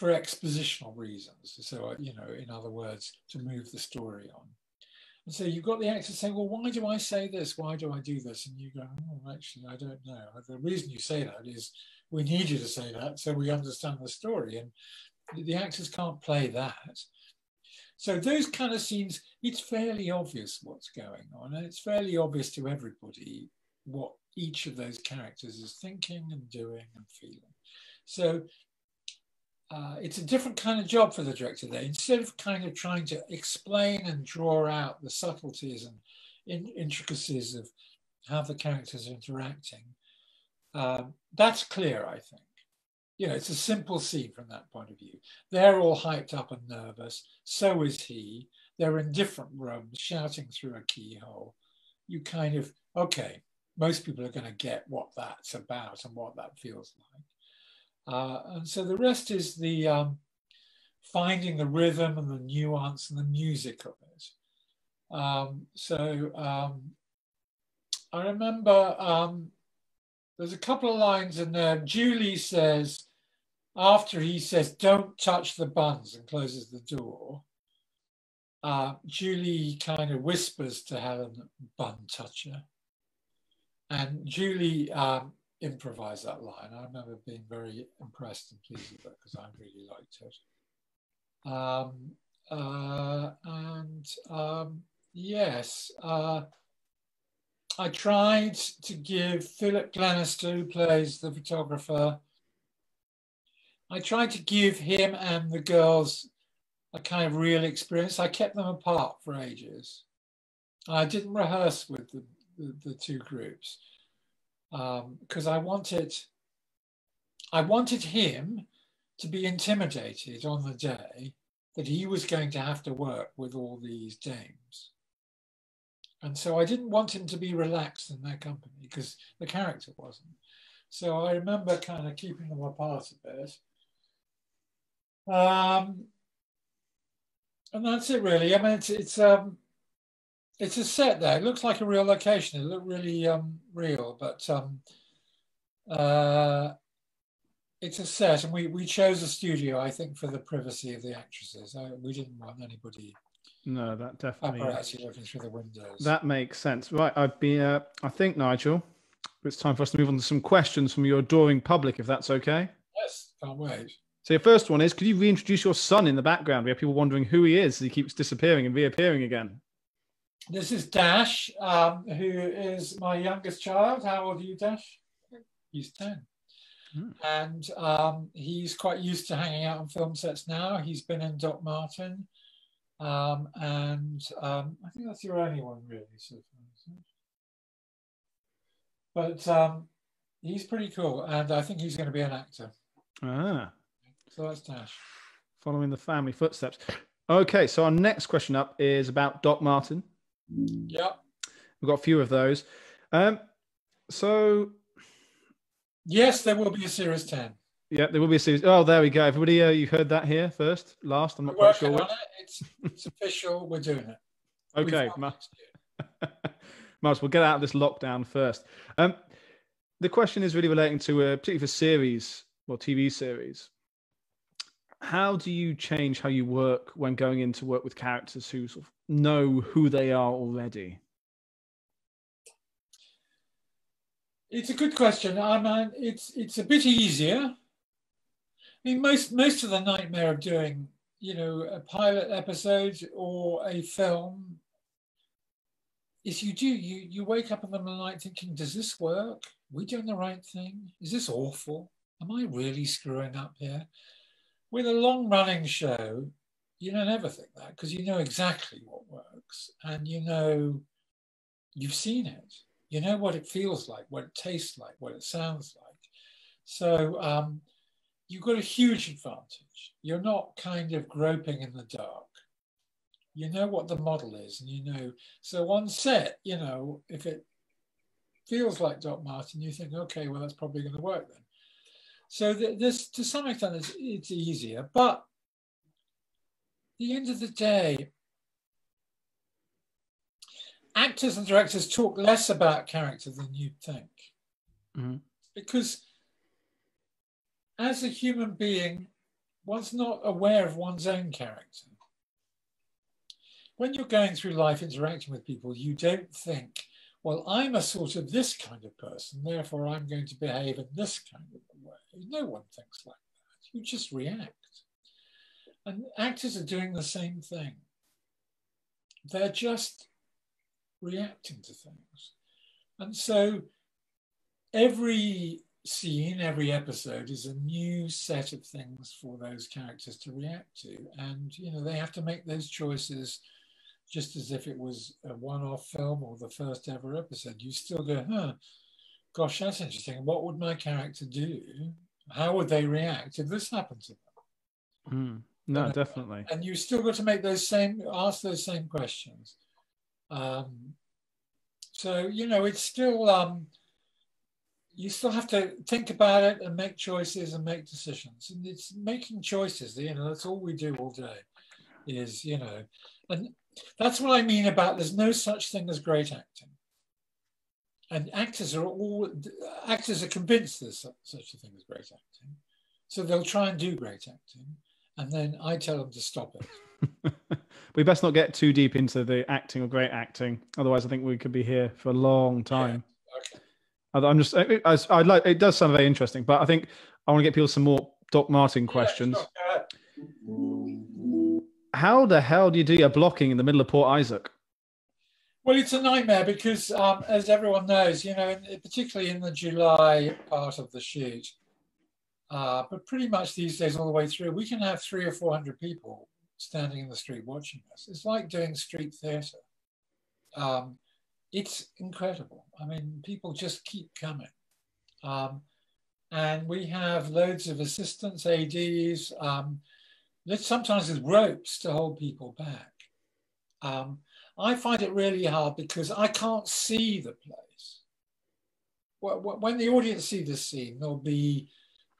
for expositional reasons. So, uh, you know, in other words, to move the story on. And so you've got the actor saying, well, why do I say this? Why do I do this? And you go, oh, actually, I don't know. Uh, the reason you say that is we need you to say that so we understand the story. And the actors can't play that. So those kind of scenes, it's fairly obvious what's going on. And it's fairly obvious to everybody what each of those characters is thinking and doing and feeling. So uh, it's a different kind of job for the director there. Instead of kind of trying to explain and draw out the subtleties and in, intricacies of how the characters are interacting, um, that's clear, I think. You know, it's a simple scene from that point of view. They're all hyped up and nervous. So is he. They're in different rooms, shouting through a keyhole. You kind of, okay, most people are going to get what that's about and what that feels like. Uh, and so the rest is the um, finding the rhythm and the nuance and the music of it. Um, so um, I remember um, there's a couple of lines in there. Julie says, after he says, don't touch the buns and closes the door, uh, Julie kind of whispers to Helen, bun toucher. And Julie um, improvised that line. I remember being very impressed and pleased with it because I really liked it. Um, uh, and um, yes, uh, I tried to give Philip Glenister, who plays the photographer, I tried to give him and the girls a kind of real experience. I kept them apart for ages. I didn't rehearse with them the, the two groups because um, I wanted I wanted him to be intimidated on the day that he was going to have to work with all these dames. And so I didn't want him to be relaxed in their company because the character wasn't. So I remember kind of keeping them apart a bit. Um, and that's it really. I mean, it's, it's um, it's a set there. It looks like a real location. It looked really um, real, but um, uh, it's a set, and we, we chose a studio, I think, for the privacy of the actresses. Uh, we didn't want anybody No, that definitely. Paparazzi looking through the windows. That makes sense. Right, I'd be. Uh, I think Nigel, it's time for us to move on to some questions from your adoring public, if that's okay. yes, can't wait. So your first one is: Could you reintroduce your son in the background? We have people wondering who he is. He keeps disappearing and reappearing again. This is Dash, um, who is my youngest child. How old are you, Dash? He's 10. Hmm. And um, he's quite used to hanging out on film sets now. He's been in Doc Martin. Um, and um, I think that's your only one, really, so far. But um, he's pretty cool. And I think he's going to be an actor. Ah, So that's Dash. following the family footsteps. Okay, so our next question up is about Doc Martin. Yep. We've got a few of those. Um, so Yes, there will be a Series 10. yeah, there will be a series. Oh, there we go. Everybody, uh, you heard that here first, last. I'm We're not quite working sure. on it. It's, it's official. We're doing it. Okay, filmed Ma- next we'll get out of this lockdown first. Um, the question is really relating to, uh, particularly for series or TV series. How do you change how you work when going in to work with characters who sort of know who they are already? It's a good question. I mean, uh, it's it's a bit easier. I mean, most most of the nightmare of doing, you know, a pilot episode or a film is you do you you wake up in the middle of the night thinking, does this work? Are we doing the right thing? Is this awful? Am I really screwing up here? With a long running show, you don't ever think that because you know exactly what works and you know you've seen it you know what it feels like, what it tastes like, what it sounds like. So um, you've got a huge advantage. You're not kind of groping in the dark. You know what the model is, and you know. So on set, you know, if it feels like Doc Martin, you think, okay, well, that's probably going to work then. So th- this, to some extent, it's, it's easier. But the end of the day, actors and directors talk less about character than you'd think. Mhm. Because as a human being, one's not aware of one's own character. When you're going through life interacting with people, you don't think, well, I'm a sort of this kind of person, therefore I'm going to behave in this kind of way. No one thinks like that. You just react. And actors are doing the same thing. They're just reacting to things. And so every scene, every episode is a new set of things for those characters to react to. And, you know, they have to make those choices just as if it was a one off film or the first ever episode. You still go, huh, gosh, that's interesting. What would my character do? How would they react if this happened to them? Mm. No, Uh, definitely. and you still got to make those same ask those same questions um, so you know it's still um, you still have to think about it and make choices and make decisions and it's making choices you know that's all we do all day is you know and that's what i mean about there's no such thing as great acting and actors are all actors are convinced there's su- such a thing as great acting so they'll try and do great acting and then i tell them to stop it we best not get too deep into the acting or great acting. Otherwise, I think we could be here for a long time. okay I- I'm just, I, I- I'd like, it does sound very interesting, but I think I want to get people some more Doc Martin questions. Yeah, uh, ahead. How the hell do you do your blocking in the middle of Port Isaac? Well, it's a nightmare because, um, as everyone knows, you know, particularly in the July part of the shoot, uh, but pretty much these days all the way through, we can have three or four hundred people standing in the street watching us. It's like doing street theatre. Um, it's incredible. I mean, people just keep coming. Um, and we have loads of assistants, ADs, um, sometimes with ropes to hold people back. Um, I find it really hard because I can't see the place. Wh- wh- When the audience see the scene, there'll be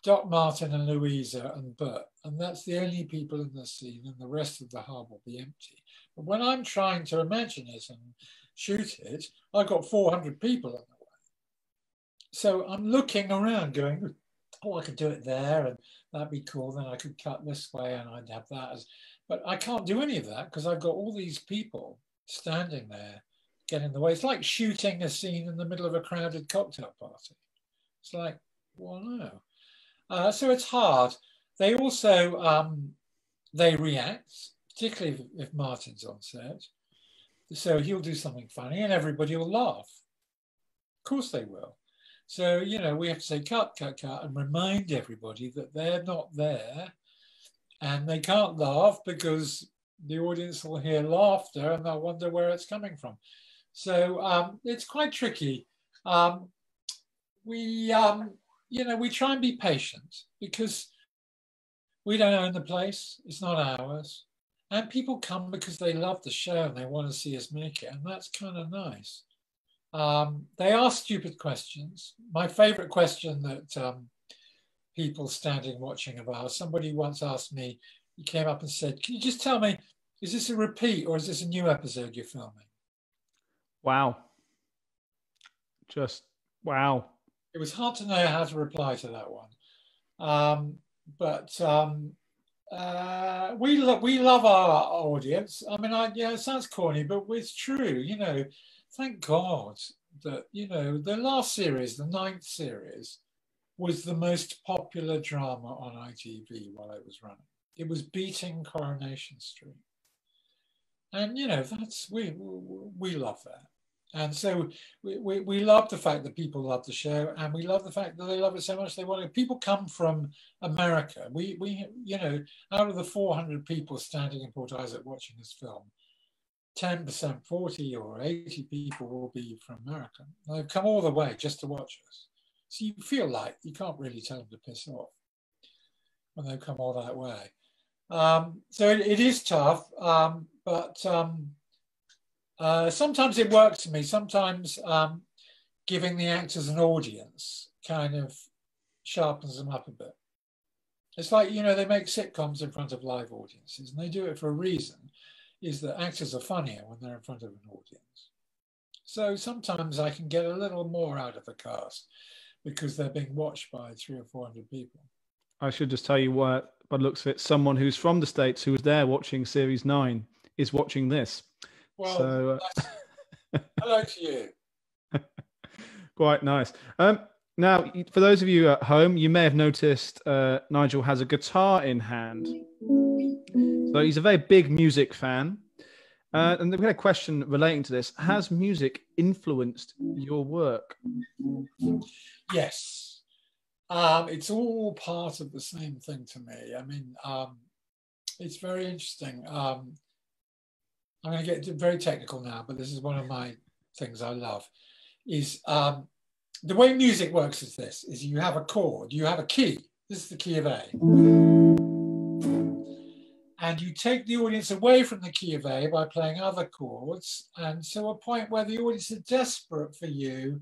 Doc Martin and Louisa and Bert, and that's the only people in the scene, and the rest of the hub will be empty. But when I'm trying to imagine it and shoot it, I've got 400 people in the way. So I'm looking around going, oh, I could do it there, and that'd be cool. Then I could cut this way, and I'd have that as. But I can't do any of that because I've got all these people standing there getting in the way. It's like shooting a scene in the middle of a crowded cocktail party. It's like, well, no. Uh, so it's hard. They also um, they react, particularly if, if Martin's on set. So he'll do something funny, and everybody will laugh. Of course they will. So you know we have to say cut, cut, cut, and remind everybody that they're not there, and they can't laugh because the audience will hear laughter and they'll wonder where it's coming from. So um, it's quite tricky. Um, we, um, you know, we try and be patient because we don't own the place. It's not ours. And people come because they love the show and they want to see us make it. And that's kind of nice. Um, they ask stupid questions. My favorite question that um, people standing watching about, somebody once asked me, he came up and said, Can you just tell me, is this a repeat or is this a new episode you're filming? Wow. Just wow. It was hard to know how to reply to that one. Um, but um, uh, we, lo- we love our audience. I mean, I, yeah, it sounds corny, but it's true. You know, thank God that, you know, the last series, the ninth series, was the most popular drama on ITV while it was running. It was beating Coronation Street. And you know that's we we love that. And so we, we, we love the fact that people love the show and we love the fact that they love it so much they want to people come from america. We we you know out of the 400 people standing in port isaac watching this film 10% 40 or 80 people will be from america they've come all the way just to watch us so you feel like you can't really tell them to piss off when they've come all that way um, so it, it is tough um, but um, uh, sometimes it works for me. Sometimes um, giving the actors an audience kind of sharpens them up a bit. It's like, you know, they make sitcoms in front of live audiences and they do it for a reason, is that actors are funnier when they're in front of an audience. So sometimes I can get a little more out of the cast because they're being watched by three or 400 people. I should just tell you what, by looks of it, someone who's from the States who was there watching series nine is watching this. Well, so, uh... hello to you. Quite nice. Um, now, for those of you at home, you may have noticed uh, Nigel has a guitar in hand. So he's a very big music fan. Uh, and we've got a question relating to this. Has music influenced your work? Yes. Um, it's all part of the same thing to me. I mean, um, it's very interesting. Um, I'm going to get very technical now, but this is one of my things I love, is um, the way music works is this, is you have a chord, you have a key. This is the key of A. And you take the audience away from the key of A by playing other chords. And so a point where the audience is desperate for you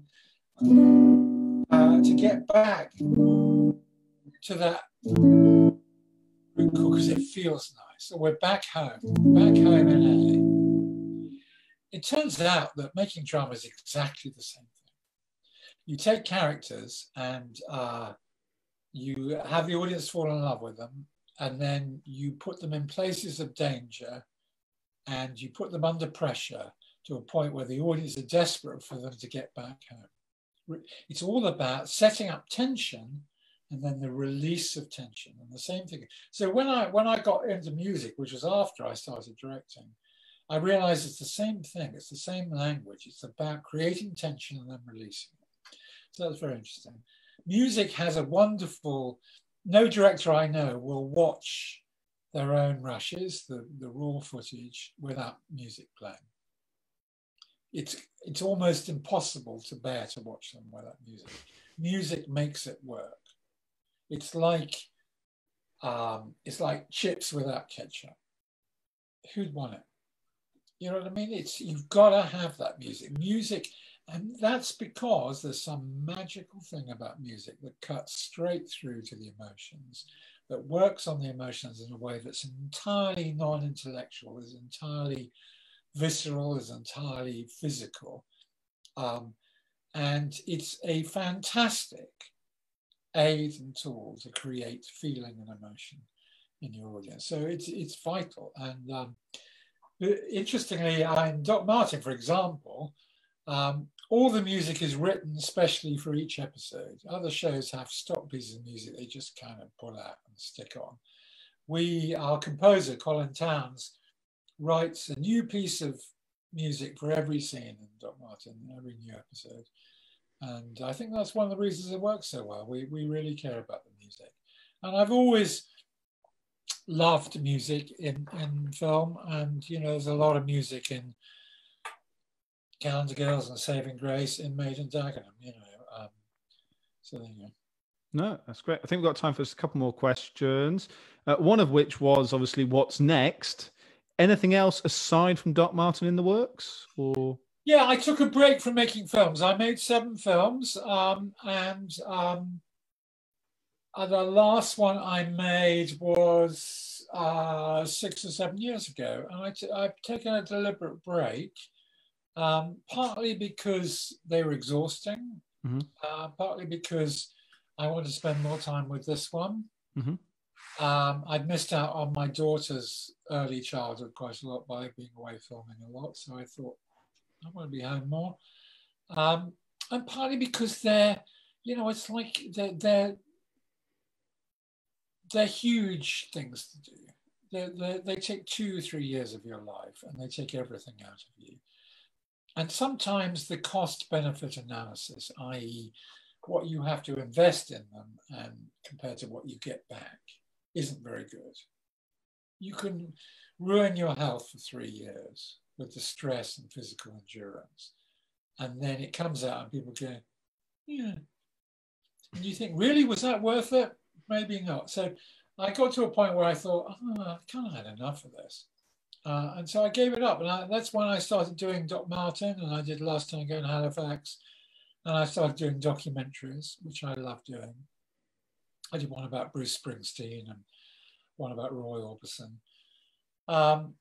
uh, to get back to that because it feels nice. So we're back home, back home in A it turns out that making drama is exactly the same. You take characters and uh, you have the audience fall in love with them, and then you put them in places of danger and you put them under pressure to a point where the audience are desperate for them to get back home. It's all about setting up tension and then the release of tension and the same thing. So when I when I got into music, which was after I started directing, I realized it's the same thing. It's the same language. It's about creating tension and then releasing. So that's very interesting. Music has a wonderful, no director I know will watch their own rushes, the, the raw footage, without music playing. It's, it's almost impossible to bear to watch them without music. Music makes it work. It's like, um, it's like chips without ketchup. Who'd want it? You know what I mean? It's you've got to have that music. Music, and that's because there's some magical thing about music that cuts straight through to the emotions, that works on the emotions in a way that's entirely non-intellectual, is entirely visceral, is entirely physical. Um, and it's a fantastic aid and tool to create feeling and emotion. in your audience. So it's it's vital. And um, interestingly, in Doc Martin, for example, um, all the music is written especially for each episode. Other shows have stock pieces of music they just kind of pull out and stick on. We, our composer, Colin Towns, writes a new piece of music for every scene in Doc Martin, every new episode. And I think that's one of the reasons it works so well. We, we really care about the music. And I've always loved music in, in film. And, you know, there's a lot of music in Calendar Girls and Saving Grace in Made in Dagenham, you know. Um, so there you go. No, that's great. I think we've got time for a couple more questions. Uh, one of which was obviously what's next. Anything else aside from Doc Martin in the works, or? Yeah, I took a break from making films. I made seven films, um, and um, uh, the last one I made was uh, six or seven years ago, and i t- I've taken a deliberate break, um, partly because they were exhausting, mm-hmm. uh, partly because I want to spend more time with this one. Mm-hmm. Um, I'd missed out on my daughter's early childhood quite a lot by being away filming a lot. So I thought, I want to be home more. Um, and partly because they're, you know, it's like they're, they're, they're huge things to do. They're, they're, they take two, three years of your life and they take everything out of you. And sometimes the cost benefit analysis, i.e., what you have to invest in them and compared to what you get back, isn't very good. You can ruin your health for three years with the stress and physical endurance. And then it comes out and people go, yeah. And you think, really, was that worth it? Maybe not. So I got to a point where I thought, ah, oh, I've kind of had enough of this. Uh, and so I gave it up. And I, that's when I started doing Doc Martin, and I did Last Tango in Halifax. And I started doing documentaries, which I love doing. I did one about Bruce Springsteen and one about Roy Orbison. Um,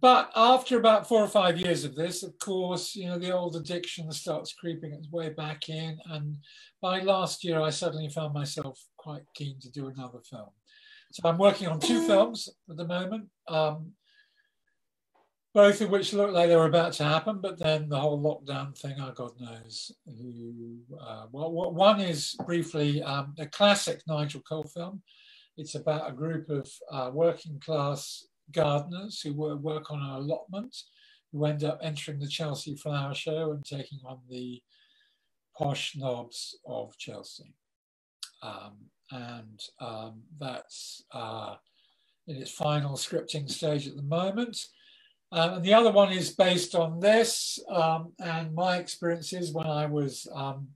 but after about four or five years of this, of course, you know, the old addiction starts creeping its way back in. And by last year, I suddenly found myself quite keen to do another film. So I'm working on two films at the moment. Um, both of which looked like they were about to happen, but then the whole lockdown thing, oh God knows who. Uh, well, one is briefly um, a classic Nigel Cole film. It's about a group of uh, working class gardeners who work on an allotment, who end up entering the Chelsea Flower Show and taking on the posh knobs of Chelsea. Um, and um, that's uh, in its final scripting stage at the moment. Um, and the other one is based on this um, and my experiences when I was um,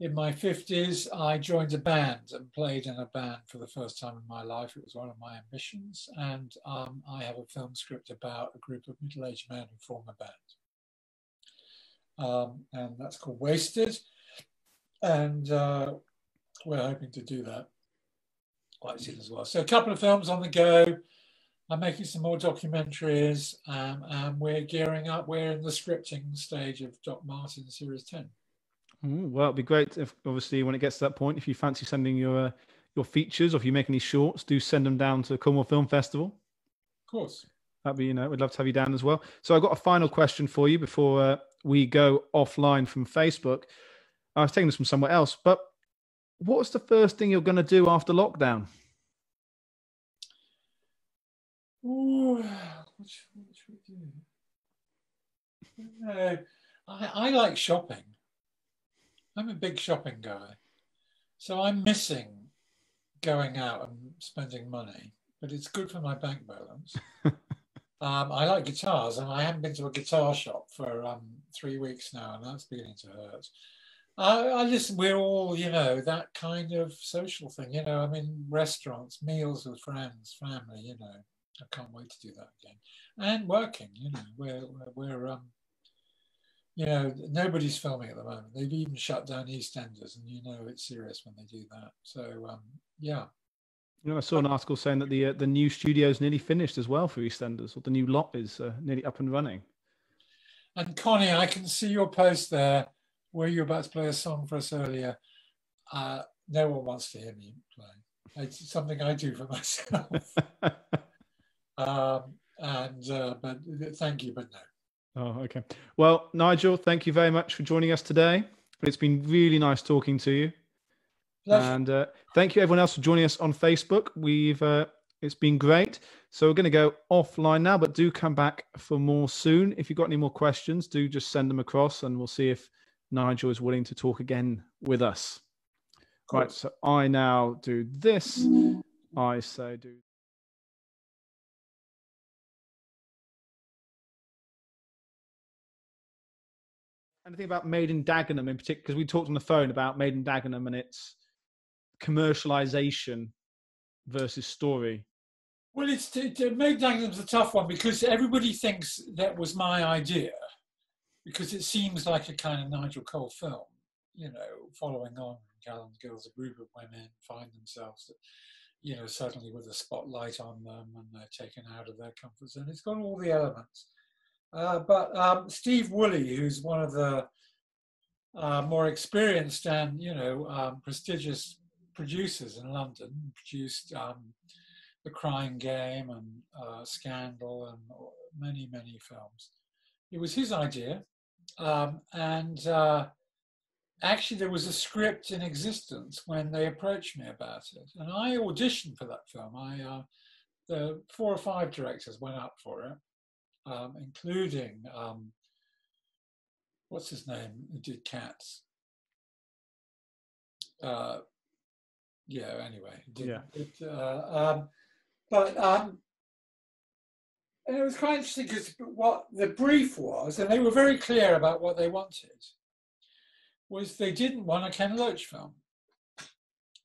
in my 50s. I joined a band and played in a band for the first time in my life. It was one of my ambitions. And um, I have a film script about a group of middle aged men who form a band. Um, and that's called Wasted. And uh, we're hoping to do that quite soon as well. So, a couple of films on the go. I'm making some more documentaries um, and we're gearing up. We're in the scripting stage of Doc Martin Series 10. Mm, well, it'd be great if, obviously, when it gets to that point, if you fancy sending your uh, your features or if you make any shorts, do send them down to the Cornwall Film Festival. Of course. That'd be, you know, we'd love to have you down as well. So I've got a final question for you before uh, we go offline from Facebook. I was taking this from somewhere else, but what's the first thing you're going to do after lockdown? Ooh, what should, what should we do? No, I, I like shopping. I'm a big shopping guy. So I'm missing going out and spending money, but it's good for my bank balance. um, I like guitars, and I haven't been to a guitar shop for um, three weeks now, and that's beginning to hurt. I, I listen, we're all, you know, that kind of social thing, you know, I mean, restaurants, meals with friends, family, you know. I can't wait to do that again. And working, you know, we're, we're, we're um, you know, nobody's filming at the moment. They've even shut down EastEnders, and you know it's serious when they do that. So, um, yeah. You know, I saw an article saying that the uh, the new studio is nearly finished as well for EastEnders, or the new lot is uh, nearly up and running. And Connie, I can see your post there where you're about to play a song for us earlier. Uh, no one wants to hear me play. It's something I do for myself. um, and uh, but thank you, but no. Oh, okay. Well, Nigel, thank you very much for joining us today. It's been really nice talking to you. And uh, thank you everyone else for joining us on Facebook. We've uh, it's been great. So we're going to go offline now, but do come back for more soon. If you've got any more questions, do just send them across, and we'll see if Nigel is willing to talk again with us. Right. So I now do this. I say do. Anything about Made in Dagenham in particular? Because we talked on the phone about Made in Dagenham and its commercialization versus story. Well, it's to, Made Dagenham's a tough one because everybody thinks that was my idea because it seems like a kind of Nigel Cole film, you know, following on Calendar Girls, a group of women find themselves, that, you know, suddenly with a spotlight on them and they're taken out of their comfort zone. It's got all the elements. Uh, but um, Steve Woolley, who's one of the uh, more experienced and you know um, prestigious producers in London, produced um, The Crying Game and uh, Scandal and many many films. It was his idea, um, and uh, actually there was a script in existence when they approached me about it, and I auditioned for that film. I uh, the four or five directors went up for it um, including um, what's his name who did Cats. Uh, yeah. Anyway. Did, yeah. It, uh, um, but um, and it was quite interesting because what the brief was, and they were very clear about what they wanted, was they didn't want a Ken Loach film.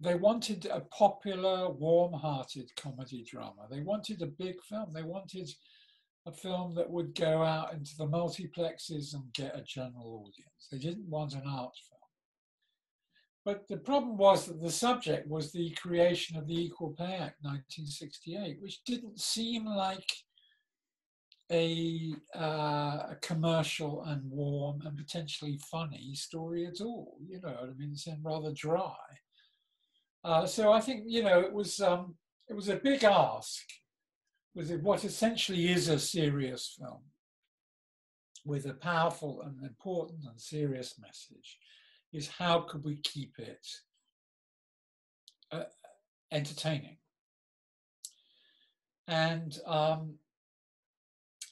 They wanted a popular, warm-hearted comedy drama. They wanted a big film. They wanted a film that would go out into the multiplexes and get a general audience. They didn't want an art film. But the problem was that the subject was the creation of the Equal Pay Act 1968, which didn't seem like a, uh, a commercial and warm and potentially funny story at all. You know I mean? It seemed rather dry. Uh, so I think you know it was um, it was a big ask with it what essentially is a serious film with a powerful and important and serious message is how could we keep it uh, entertaining? And um,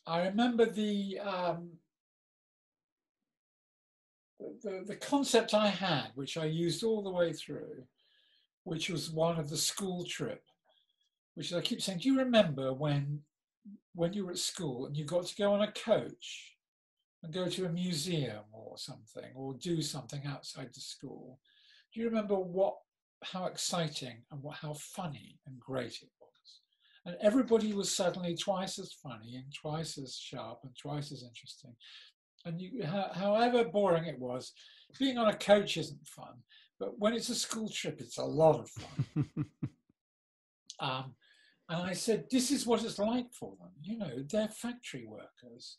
I remember the, um, the the concept I had, which I used all the way through, which was one of the school trip which is I keep saying, do you remember when when you were at school and you got to go on a coach and go to a museum or something or do something outside the school? Do you remember what how exciting and what, how funny and great it was? And everybody was suddenly twice as funny and twice as sharp and twice as interesting. And you, however boring it was, being on a coach isn't fun. But when it's a school trip, it's a lot of fun. um, and I said, this is what it's like for them. You know, they're factory workers.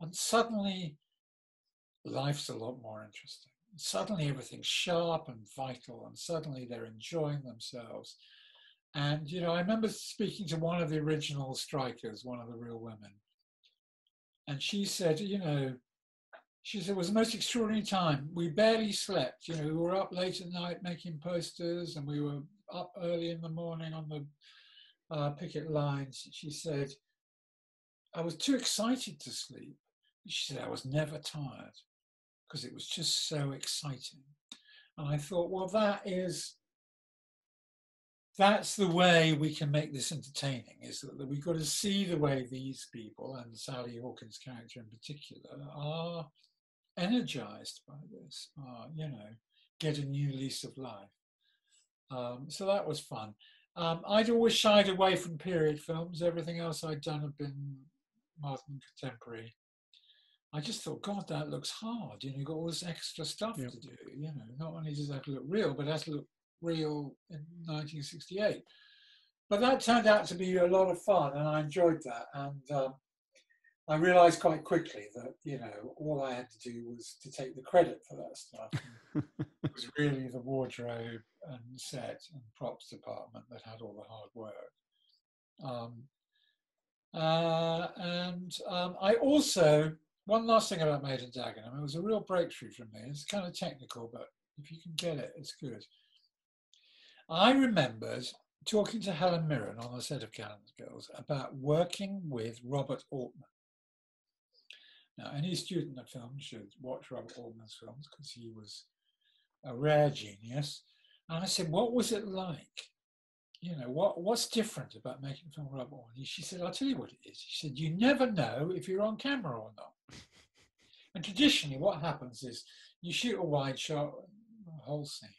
And suddenly life's a lot more interesting. Suddenly everything's sharp and vital, and suddenly they're enjoying themselves. And, you know, I remember speaking to one of the original strikers, one of the real women. And she said, you know, she said it was the most extraordinary time. We barely slept. You know, we were up late at night making posters, and we were up early in the morning on the uh, picket lines, she said, I was too excited to sleep. She said, I was never tired because it was just so exciting. And I thought, well, that is, that's the way we can make this entertaining, is that we've got to see the way these people, and Sally Hawkins' character in particular, are energized by this, are, you know, get a new lease of life. Um, so that was fun. Um, I'd always shied away from period films. Everything else I'd done had been modern contemporary. I just thought, God, that looks hard. You know, you've got all this extra stuff yep. to do. You know, not only does that look real, but it has to look real in 1968. But that turned out to be a lot of fun, and I enjoyed that. And um, I realized quite quickly that, you know, all I had to do was to take the credit for that stuff. it was really the wardrobe and set and props department that had all the hard work. Um, uh, and um, I also, one last thing about Made in Dagenham, it was a real breakthrough for me. It's kind of technical, but if you can get it, it's good. I remembered talking to Helen Mirren on the set of Calendar Girls about working with Robert Altman. Now, any student of film should watch Robert Altman's films because he was a rare genius. And I said, what was it like? You know, what, what's different about making film Robert Altman? She said, I'll tell you what it is. She said, you never know if you're on camera or not. and traditionally what happens is you shoot a wide shot, a whole scene,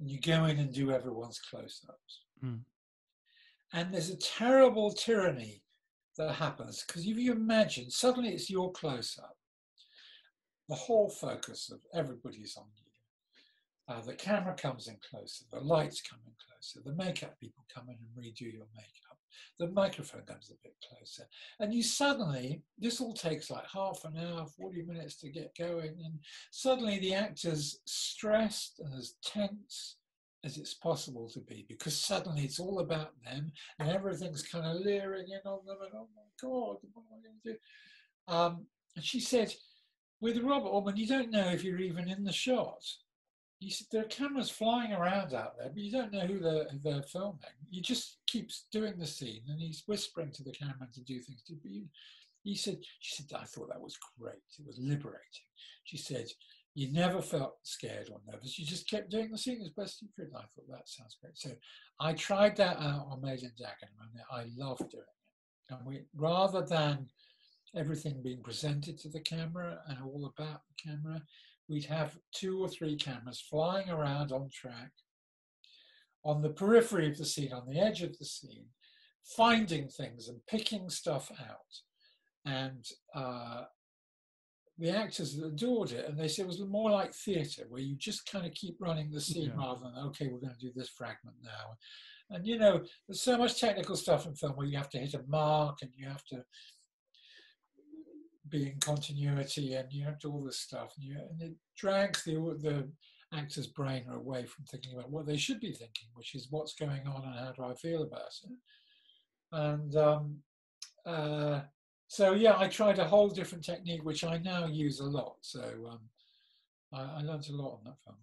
and you go in and do everyone's close-ups. Mm. And there's a terrible tyranny that happens because if you imagine suddenly it's your close up, the whole focus of everybody's on you. Uh, the camera comes in closer, the lights come in closer, the makeup people come in and redo your makeup, the microphone comes a bit closer. And you suddenly, this all takes like half an hour, 40 minutes to get going, and suddenly the actor's stressed and as tense as it's possible to be because suddenly it's all about them and everything's kind of leering in on them and oh my god what am i going to do? Um, and she said with robert altman you don't know if you're even in the shot. You said there are cameras flying around out there but you don't know who they're, they're filming. He just keeps doing the scene and he's whispering to the camera to do things to be he said she said i thought that was great. It was liberating. She said you never felt scared or nervous. You just kept doing the scene as best you could. And I thought that sounds great. So I tried that out on Made in Dagenham and I loved doing it. And we, rather than everything being presented to the camera and all about the camera, we'd have two or three cameras flying around on track on the periphery of the scene, on the edge of the scene, finding things and picking stuff out. And uh, the actors adored it and they said it was more like theatre where you just kind of keep running the scene yeah. rather than okay we're going to do this fragment now and you know there's so much technical stuff in film where you have to hit a mark and you have to be in continuity and you have to all this stuff and, you, and it drags the the actor's brain away from thinking about what they should be thinking which is what's going on and how do I feel about it and um, uh, so yeah, I tried a whole different technique, which I now use a lot. So um, I, I learned a lot on that film.